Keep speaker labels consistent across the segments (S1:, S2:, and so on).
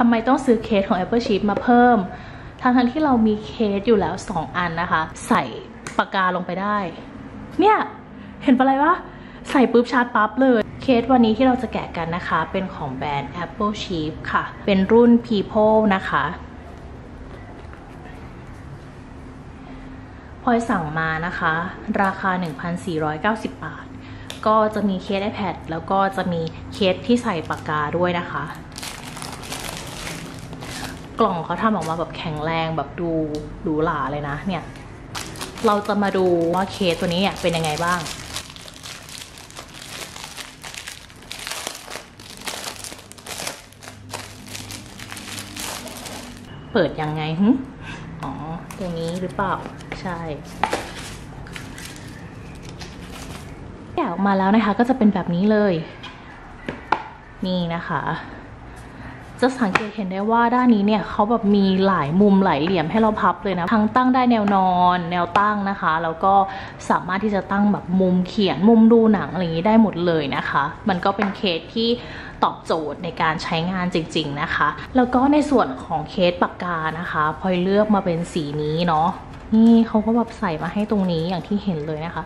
S1: ทำไมต้องซื้อเคสของ Apple Chip มาเพิ่มทั้งทั้งที่เรามีเคสอยู่แล้ว 2 อันนะคะ ใส่ปากกาลงไปได้ เนี่ย เห็นปะไรวะใส่ปุ๊บชาร์จปั๊บเลย เคสวันนี้ที่เราจะแกะกันนะคะ เป็นของแบรนด์ Apple Chip ค่ะ เป็นรุ่น People นะคะพลอยสั่งมานะคะ ราคา 1,490 บาท ก็จะมีเคส iPad แล้วก็จะมีเคสที่ใส่ปากกาด้วยนะคะ กล่องเขาทำออกมาแบบแข็งแรงแบบดูหรูหราเลยนะเนี่ย เราจะมาดูว่าเคสตัวนี้เนี่ยเป็นยังไงบ้าง เปิดยังไงหึอ๋อ ตรงนี้หรือเปล่า ใช่แกะออกมาแล้วนะคะก็จะเป็นแบบนี้เลย นี่นะคะ จะสังเกตเห็นได้ว่าด้านนี้เนี่ยเขาแบบมีหลายมุมหลายเหลี่ยมให้เราพับเลยนะ ทั้งตั้งได้แนวนอน แนวตั้งนะคะ แล้วก็สามารถที่จะตั้งแบบมุมเขียนมุมดูหนังอะไรอย่างนี้ได้หมดเลยนะคะ มันก็เป็นเคสที่ตอบโจทย์ในการใช้งานจริง ๆนะคะ แล้วก็ในส่วนของเคสปากกานะคะพลอยเลือกมาเป็นสีนี้เนาะนี่เขาก็แบบใส่มาให้ตรงนี้อย่างที่เห็นเลยนะคะ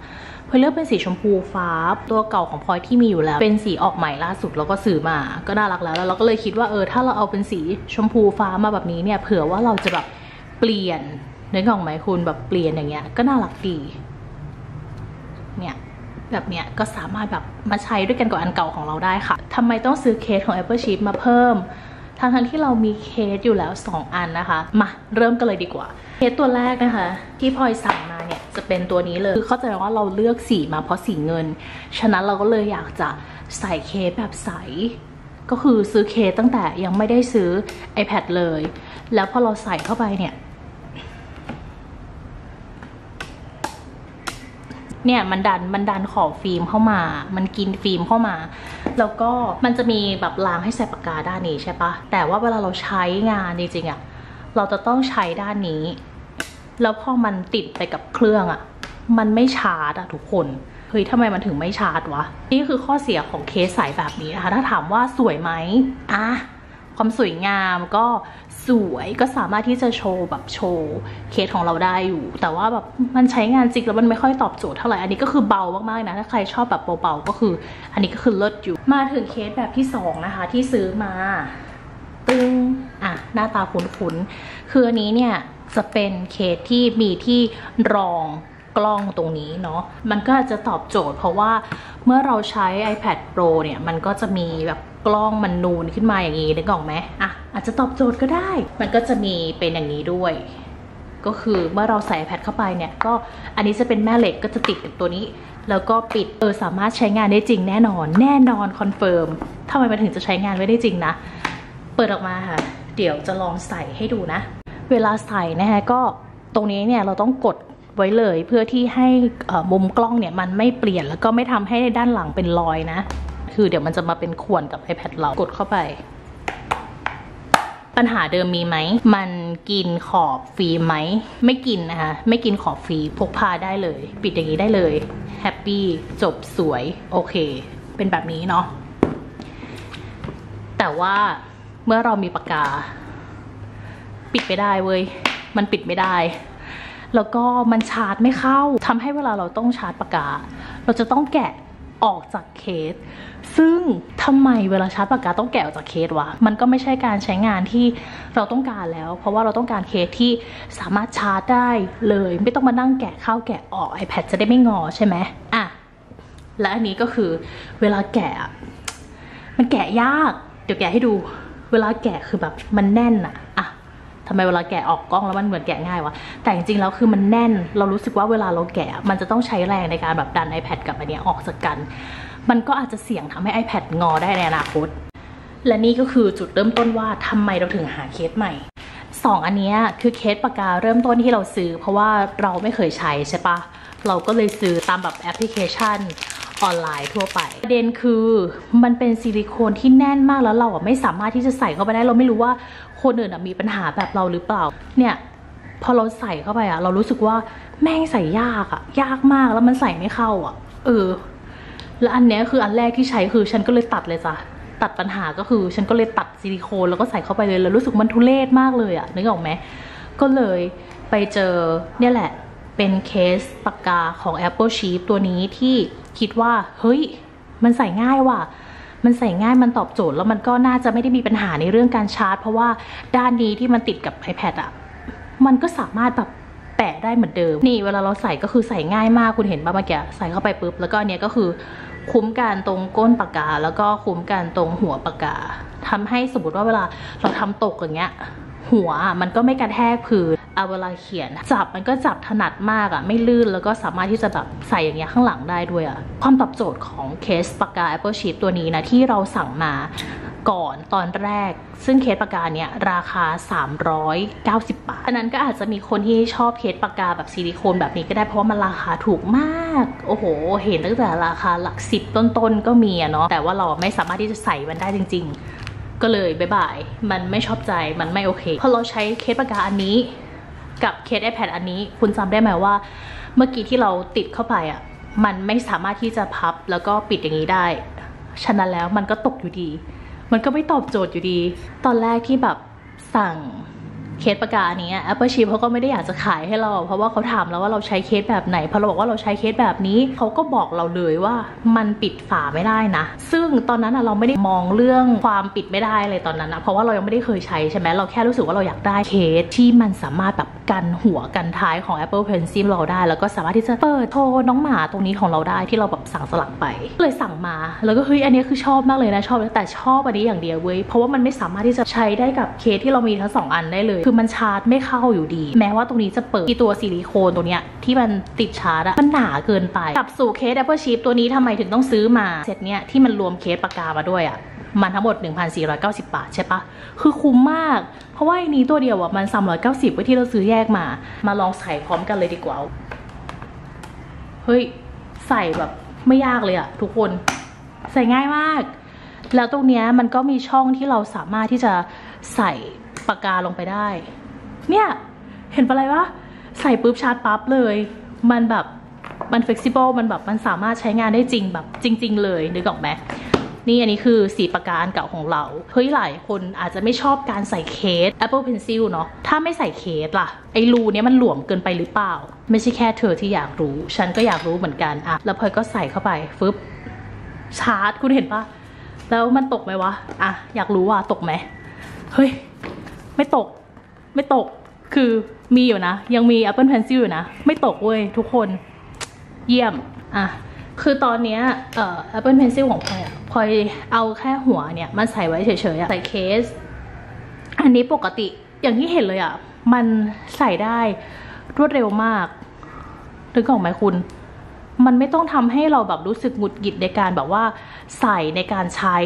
S1: พลอยเลือกเป็นสีชมพูฟ้า ตัวเก่าของพลอยที่มีอยู่แล้ว เป็นสีออกใหม่ล่าสุดแล้วก็ซื้อมา ก็น่ารักแล้วแล้วเราก็เลยคิดว่าเออถ้าเราเอาเป็นสีชมพูฟ้ามาแบบนี้เนี่ยเผื่อว่าเราจะแบบเปลี่ยนนึกออกไหมคุณแบบเปลี่ยนอย่างเงี้ย ก็น่ารักดี เนี่ยแบบเนี้ยก็สามารถแบบมาใช้ด้วยกันกับอันเก่าของเราได้ค่ะทำไมต้องซื้อเคสของ Apple Chip มาเพิ่ม ทั้งทั้งที่เรามีเคสอยู่แล้ว 2 อันนะคะ มาเริ่มกันเลยดีกว่า เคสตัวแรกนะคะ ที่พลอยสั่งมาเนี่ยจะเป็นตัวนี้เลย คือเข้าใจว่าเราเลือกสีมาเพราะสีเงิน ฉะนั้นเราก็เลยอยากจะใส่เคสแบบใส ก็คือซื้อเคสตั้งแต่ยังไม่ได้ซื้อ iPad เลย แล้วพอเราใส่เข้าไปเนี่ยเนี่ยมันดันมันดันขอบฟิล์มเข้ามา มันกินฟิล์มเข้ามา แล้วก็มันจะมีแบบล้างให้ใส่ปากกาด้านนี้ใช่ปะแต่ว่าเวลาเราใช้งานจริงๆอะเราจะต้องใช้ด้านนี้ แล้วพอมันติดไปกับเครื่องอะมันไม่ชาร์จอะทุกคนเฮ้ยทำไมมันถึงไม่ชาร์จวะ นี่คือข้อเสียของเคสใสแบบนี้นะคะถ้าถามว่าสวยไหมอะความสวยงามก็ สวยก็สามารถที่จะโชว์แบบโชว์เคสของเราได้อยู่ แต่ว่าแบบมันใช้งานจริงแล้วมันไม่ค่อยตอบโจทย์เท่าไหร่อันนี้ก็คือเบามากๆนะถ้าใครชอบแบบเบาๆก็คือ อันนี้ก็คือเลิศอยู่ มาถึงเคสแบบที่สองนะคะที่ซื้อมาตึงอะหน้าตาคุ้นๆคืออันนี้เนี่ยจะเป็นเคสที่มีที่รองกล้องตรงนี้เนาะ มันก็จจะตอบโจทย์ เพราะว่าเมื่อเราใช้ iPad Pro เนี่ย มันก็จะมีแบบกล้องมันนูนขึ้นมาอย่างนี้นึกออกไหมอะ อาจจะตอบโจทย์ก็ได้ มันก็จะมีเป็นอย่างนี้ด้วย ก็คือเมื่อเราใส่ iPad เข้าไปเนี่ย ก็อันนี้จะเป็นแม่เหล็กก็จะติดกับตัวนี้ แล้วก็ปิดเออสามารถใช้งานได้จริงแน่นอน แน่นอนคอนเฟิร์มทำไมมันถึงจะใช้งานไว้ได้จริงนะ เปิดออกมาค่ะ เดี๋ยวจะลองใส่ให้ดูนะ เวลาใส่นะคะก็ตรงนี้เนี่ยเราต้องกดไว้เลยเพื่อที่ให้มุมกล้องเนี่ยมันไม่เปลี่ยนแล้วก็ไม่ทำให้ด้านหลังเป็นรอยนะ คือเดี๋ยวมันจะมาเป็นข่วนกับ iPad เรากดเข้าไป ปัญหาเดิมมีไหม มันกินขอบฟิล์มไหม ไม่กินนะคะ ไม่กินขอบฟิล์มพกพาได้เลย ปิดอย่างนี้ได้เลย แฮปปี้ จบสวย โอเค เป็นแบบนี้เนาะ แต่ว่าเมื่อเรามีปากกา ปิดไม่ได้เว้ย มันปิดไม่ได้ แล้วก็มันชาร์จไม่เข้า ทำให้เวลาเราต้องชาร์จปากกา เราจะต้องแกะออกจากเคส ซึ่งทำไมเวลาชาร์จปากกาต้องแกะออกจากเคสวะ มันก็ไม่ใช่การใช้งานที่เราต้องการแล้ว เพราะว่าเราต้องการเคสที่สามารถชาร์จได้เลย ไม่ต้องมานั่งแกะเข้าแกะออก iPad จะได้ไม่งอใช่ไหมอะ และอันนี้ก็คือเวลาแกะ มันแกะยาก เดี๋ยวแกะให้ดู เวลาแกะคือแบบมันแน่นอะอะทำไมเวลาแกะออกกล้องแล้วมันเหมือนแกะง่ายวะ แต่จริงๆแล้วคือมันแน่น เรารู้สึกว่าเวลาเราแกะ มันจะต้องใช้แรงในการแบบดัน iPad กับอันเนี้ยออกจากกัน มันก็อาจจะเสี่ยงทำให้ iPad งอได้ในอนาคต และนี่ก็คือจุดเริ่มต้นว่าทำไมเราถึงหาเคสใหม่สองอันนี้คือเคสปากกาเริ่มต้นที่เราซื้อ เพราะว่าเราไม่เคยใช้ใช่ปะเราก็เลยซื้อตามแบบแอปพลิเคชันออนไลน์ทั่วไป ประเด็นคือมันเป็นซิลิโคนที่แน่นมากแล้วเราอะไม่สามารถที่จะใส่เข้าไปได้ เราไม่รู้ว่าคนอื่นมีปัญหาแบบเราหรือเปล่า เนี่ยพอเราใส่เข้าไปอะเรารู้สึกว่าแม่งใส่ยากอะยากมากแล้วมันใส่ไม่เข้าอะเออ แล้วอันเนี้ยคืออันแรกที่ใช้คือฉันก็เลยตัดเลยจ้ะตัดปัญหาก็คือฉันก็เลยตัดซิลิโคนแล้วก็ใส่เข้าไปเลยแล้วรู้สึกมันทุเรศมากเลยอะนึกออกไหมก็เลยไปเจอเนี่ยแหละเป็นเคสปากกาของ Apple Sheep ตัวนี้ที่คิดว่าเฮ้ย มันใส่ง่ายว่ะมันใส่ง่ายมันตอบโจทย์แล้วมันก็น่าจะไม่ได้มีปัญหาในเรื่องการชาร์จ เพราะว่าด้านนี้ที่มันติดกับ iPad อะมันก็สามารถแบบแปะได้เหมือนเดิม นี่เวลาเราใส่ก็คือใส่ง่ายมากคุณเห็นป่ะเมื่อกี้ใส่เข้าไปปุ๊บแล้วก็อันเนี้ยก็คือ คุ้มกันตรงก้นปากกา แล้วก็คุ้มกันตรงหัวปากกาทำให้สมมติว่าเวลาเราทำตกอย่างเงี้ย หัวมันก็ไม่กระแทกพื้นเอาเวลาเขียน จับมันก็จับถนัดมากอะ่ะ ไม่ลื่นแล้วก็สามารถที่จะแบบใส่อย่างเงี้ยข้างหลังได้ด้วยอะ่ะ ความตอบโจทย์ของเคสปากกา Apple Sheet ตัวนี้นะ ที่เราสั่งมา ก่อนตอนแรก ซึ่งเคสปากกาเนี่ยราคา 390 บาทอันนั้นก็อาจจะมีคนที่ชอบเคสปากกาแบบซิลิโคนแบบนี้ก็ได้เพราะว่ามันราคาถูกมาก โอ้โห เห็นตั้งแต่ราคาหลักสิบต้นๆก็มีอะเนาะแต่ว่าเราไม่สามารถที่จะใส่มันได้จริง ๆ ก็เลย bye bye มันไม่ชอบใจมันไม่โอเคพอเราใช้เคสปากกาอันนี้ กับเคส iPad อันนี้ คุณจำได้ไหมว่าเมื่อกี้ที่เราติดเข้าไปอะมันไม่สามารถที่จะพับแล้วก็ปิดอย่างนี้ได้ ฉะนั้นแล้วมันก็ตกอยู่ดี มันก็ไม่ตอบโจทย์อยู่ดี ตอนแรกที่แบบสั่งเคสปากกาอันนี้ Applesheep เขาก็ไม่ได้อยากจะขายให้เรา เพราะว่าเขาถามแล้วว่าเราใช้เคสแบบไหนพอเราบอกว่าเราใช้เคสแบบนี้เขาก็บอกเราเลยว่ามันปิดฝาไม่ได้นะ ซึ่งตอนนั้นอะเราไม่ได้มองเรื่องความปิดไม่ได้เลยตอนนั้นนะเพราะว่าเรายังไม่ได้เคยใช้ใช่ไหมเราแค่รู้สึกว่าเราอยากได้เคสที่มันสามารถแบบ กันหัวกันท้ายของ Apple Pencil เราได้ แล้วก็สามารถที่จะเปิดโทรน้องหมาตรงนี้ของเราได้ที่เราแบบสั่งสลักไป เลยสั่งมา แล้วก็เฮ้ยอันนี้คือชอบมากเลยนะชอบแต่ชอบอันนี้อย่างเดียวเว้ยเพราะว่ามันไม่สามารถที่จะใช้ได้กับเคสที่เรามีทั้งสองอันได้เลย คือมันชาร์จไม่เข้าอยู่ดี แม้ว่าตรงนี้จะเปิดที่ตัวซิลิโคนตัวเนี้ยที่มันติดชาร์จอะมันหนาเกินไปกลับสู่เคส Applesheep ตัวนี้ทำไมถึงต้องซื้อมาเซตเนี้ยที่มันรวมเคสปากกามาด้วยอะ มันทั้งหมด 1,490 บาทใช่ปะคือคุ้มมาก เพราะว่าอันนี้ตัวเดียวอะมัน 390ว้ที่เราซื้อแยกมา มาลองใส่พร้อมกันเลยดีกว่า เฮ้ย ใส่แบบไม่ยากเลยอะทุกคน ใส่ง่ายมาก แล้วตรงเนี้ยมันก็มีช่องที่เราสามารถที่จะใส่ปากกาลงไปได้ เนี่ย เห็นปะอะไรวะ ใส่ปุ๊บชาร์จปั๊บเลย มันแบบมัน flexible มันแบบมันสามารถใช้งานได้จริงแบบจริง ๆ เลยนึกออกไหม นี่อันนี้คือสีปากกาอันเก่าของเรา เฮ้ยหลายคนอาจจะไม่ชอบการใส่เคส Apple Pencil เนาะถ้าไม่ใส่เคสล่ะ ไอ้รูเนี้ยมันหลวมเกินไปหรือเปล่า ไม่ใช่แค่เธอที่อยากรู้ ฉันก็อยากรู้เหมือนกันอะแล้วพลอยก็ใส่เข้าไปฟึบชาร์จคุณเห็นปะแล้วมันตกไหมวะอะอยากรู้ว่าตกไหมเฮ้ยไม่ตก ไม่ตกคือมีอยู่นะ ยังมี Apple Pencil อยู่นะ ไม่ตกเว้ยทุกคนเยี่ยม อะ คือตอนเนี้ยเอ่อ Apple Pencil ของพลอยอะ พลอยเอาแค่หัวเนี่ยมันใส่ไว้เฉยๆใส่เคส อันนี้ปกติอย่างที่เห็นเลยอะมันใส่ได้รวดเร็วมากนึกออกไหมคุณ มันไม่ต้องทำให้เราแบบรู้สึกหงุดหงิดในการแบบว่าใส่ในการใช้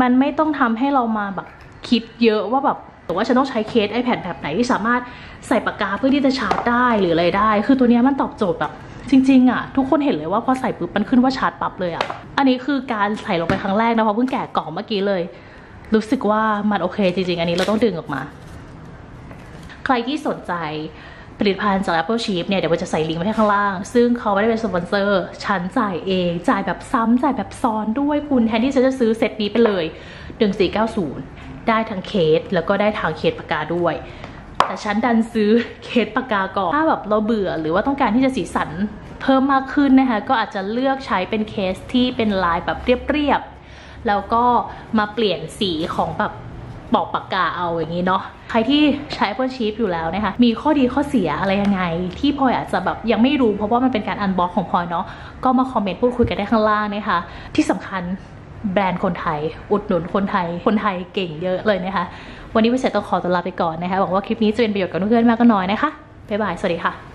S1: มันไม่ต้องทำให้เรามาแบบคิดเยอะว่าแบบแต่ว่าฉันต้องใช้เคส iPad แบบไหนที่สามารถใส่ปากกาเพื่อที่จะชาร์จได้หรืออะไรได้ คือตัวนี้มันตอบโจทย์แบบ จริงๆอะทุกคนเห็นเลยว่าพอใส่ปุ๊บมันขึ้นว่าชาร์จปั๊บเลยอะอันนี้คือการใส่ลงไปครั้งแรกนะเพราะเพิ่งแกะกล่องเมื่อกี้เลย รู้สึกว่ามันโอเคจริงๆ อันนี้เราต้องดึงออกมา ใครที่สนใจผลิตภัณฑ์จาก Apple Sheep เนี่ยเดี๋ยวเราจะใส่ลิงก์ไว้ให้ข้างล่าง ซึ่งเขาไม่ได้เป็นสปอนเซอร์ ฉันจ่ายเอง จ่ายแบบซ้ำจ่ายแบบซ้อนด้วยคุณแทนที่ฉันจะซื้อเซตนี้ไปเลย 1490 ได้ทั้งเคสแล้วก็ได้ทางเคสปากกาด้วย แต่ฉันดันซื้อเคสปากกาก่อนถ้าแบบเราเบื่อหรือว่าต้องการที่จะสีสันเพิ่มมากขึ้นนะคะก็อาจจะเลือกใช้เป็นเคสที่เป็นลายแบบเรียบๆแล้วก็มาเปลี่ยนสีของแบบปลอกปากกาเอาอย่างนี้เนาะใครที่ใช้ Applesheep อยู่แล้วนะคะมีข้อดีข้อเสียอะไรยังไง ที่พลอยอาจจะแบบยังไม่รู้เพราะว่ามันเป็นการ unbox ของพลอยเนาะก็มาคอมเมนต์พูดคุยกันได้ข้างล่างนะคะที่สำคัญแบรนด์คนไทย อุดหนุนคนไทย คนไทยเก่งเยอะเลยนะคะ วันนี้วิเศษต้องขอตัวลาไปก่อนนะคะหวังว่าคลิปนี้จะเป็นประโยชน์กับเพื่อนๆมากก็น้อยนะคะบ๊ายบายสวัสดีค่ะ